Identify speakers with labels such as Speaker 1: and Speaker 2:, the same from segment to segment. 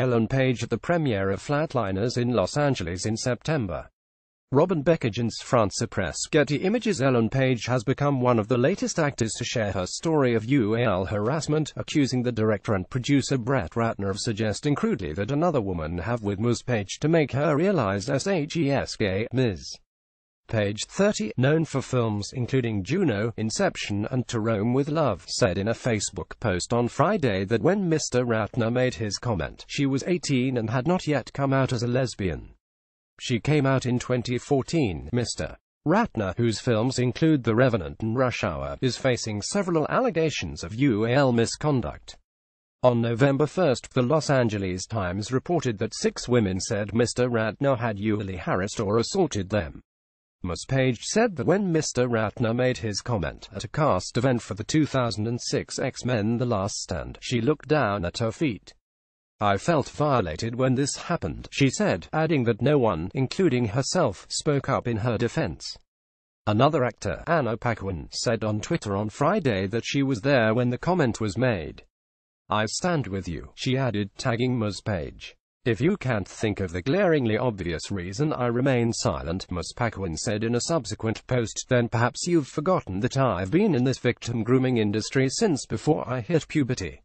Speaker 1: Ellen Page at the premiere of Flatliners in Los Angeles in September. Robyn Beck Agence France Press Getty Images Ellen Page has become one of the latest actors to share her story of UAL harassment, accusing the director and producer Brett Ratner of suggesting crudely that another woman have with Ms. Page to make her realize SHESK, Ms. Page 30, known for films including Juno, Inception and To Rome with Love, said in a Facebook post on Friday that when Mr. Ratner made his comment, she was 18 and had not yet come out as a lesbian. She came out in 2014. Mr. Ratner, whose films include The Revenant and Rush Hour, is facing several allegations of UAL misconduct. On November 1, the Los Angeles Times reported that six women said Mr. Ratner had usually harassed or assaulted them. Ms. Page said that when Mr. Ratner made his comment at a cast event for the 2006 X-Men The Last Stand, she looked down at her feet. I felt violated when this happened, she said, adding that no one, including herself, spoke up in her defense. Another actor, Anna Paquin, said on Twitter on Friday that she was there when the comment was made. I stand with you, she added, tagging Ms. Page. If you can't think of the glaringly obvious reason I remain silent, Ms. Paquin said in a subsequent post, then perhaps you've forgotten that I've been in this victim grooming industry since before I hit puberty.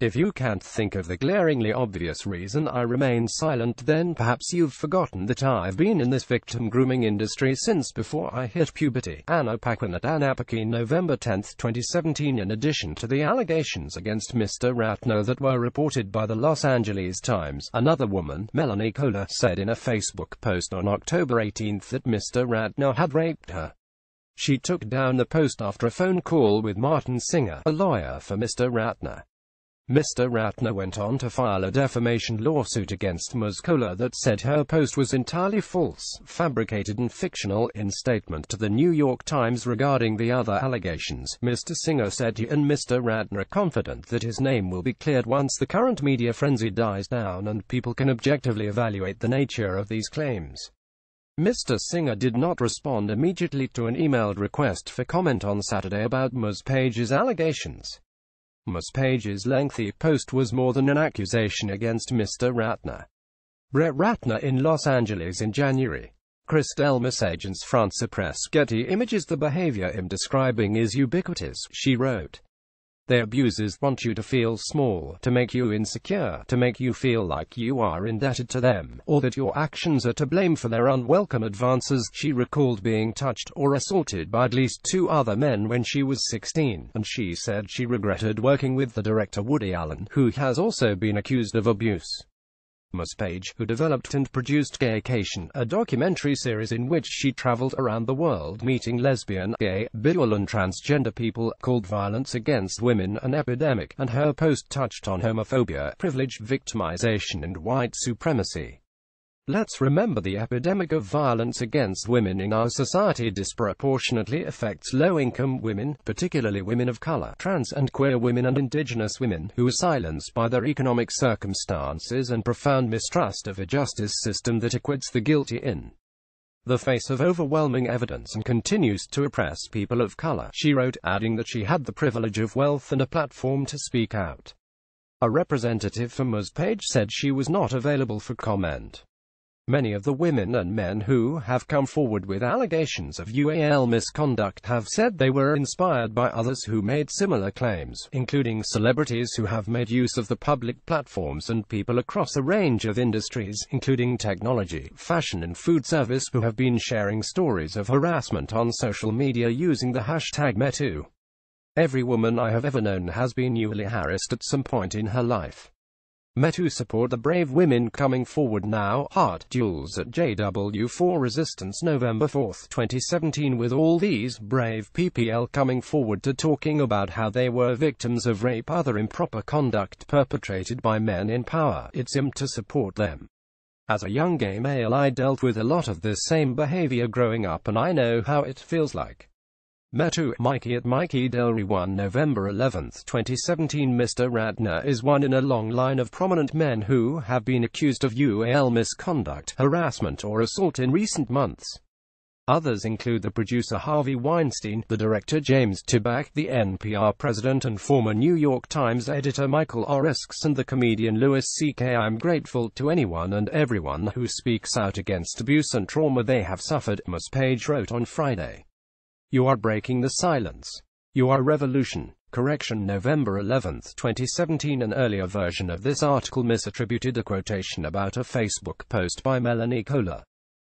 Speaker 1: If you can't think of the glaringly obvious reason I remain silent then perhaps you've forgotten that I've been in this victim grooming industry since before I hit puberty. Anna Paquin at Anna Paquin November 10, 2017 In addition to the allegations against Mr. Ratner that were reported by the Los Angeles Times, another woman, Melanie Kohler, said in a Facebook post on October 18 that Mr. Ratner had raped her. She took down the post after a phone call with Martin Singer, a lawyer for Mr. Ratner. Mr. Ratner went on to file a defamation lawsuit against. Kohler that said her post was entirely false, fabricated and fictional. In statement to the New York Times regarding the other allegations, Mr. Singer said he and Mr. Ratner are confident that his name will be cleared once the current media frenzy dies down and people can objectively evaluate the nature of these claims. Mr. Singer did not respond immediately to an emailed request for comment on Saturday about Ms. Page's allegations. Ms. Page's lengthy post was more than an accusation against Mr. Ratner. Brett Ratner in Los Angeles in January. Chris Delmas Agence France Press Getty Images The behavior I'm describing is ubiquitous, she wrote. Their abusers want you to feel small, to make you insecure, to make you feel like you are indebted to them, or that your actions are to blame for their unwelcome advances. She recalled being touched or assaulted by at least two other men when she was 16, and she said she regretted working with the director Woody Allen, who has also been accused of abuse. Ms. Page, who developed and produced Gaycation, a documentary series in which she traveled around the world meeting lesbian, gay, bisexual and transgender people, called Violence Against Women an epidemic, and her post touched on homophobia, privilege, victimization and white supremacy. Let's remember the epidemic of violence against women in our society disproportionately affects low-income women, particularly women of color, trans and queer women and indigenous women, who are silenced by their economic circumstances and profound mistrust of a justice system that acquits the guilty in the face of overwhelming evidence and continues to oppress people of color, she wrote, adding that she had the privilege of wealth and a platform to speak out. A representative for Ms. Page said she was not available for comment. Many of the women and men who have come forward with allegations of UAL misconduct have said they were inspired by others who made similar claims, including celebrities who have made use of the public platforms and people across a range of industries, including technology, fashion and food service who have been sharing stories of harassment on social media using the hashtag MeToo. Every woman I have ever known has been newly harassed at some point in her life. MeToo support the brave women coming forward now. Heart Duels at JW4 Resistance November 4, 2017 With all these brave PPL coming forward to talking about how they were victims of rape other improper conduct perpetrated by men in power, it's him to support them. As a young gay male I dealt with a lot of this same behavior growing up and I know how it feels like. MeToo, Mikey at Mikey Delry 1 November 11, 2017 Mr. Ratner is one in a long line of prominent men who have been accused of UAL misconduct, harassment or assault in recent months. Others include the producer Harvey Weinstein, the director James Toback, the NPR president and former New York Times editor Michael Oreskes and the comedian Louis C.K. I'm grateful to anyone and everyone who speaks out against abuse and trauma they have suffered, Ms. Page wrote on Friday. You are breaking the silence. You are revolution. Correction November 11, 2017 An earlier version of this article misattributed a quotation about a Facebook post by Melanie Kohler.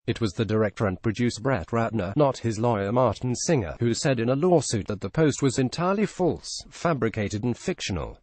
Speaker 1: It was the director and producer Brett Ratner, not his lawyer Martin Singer, who said in a lawsuit that the post was entirely false, fabricated and fictional.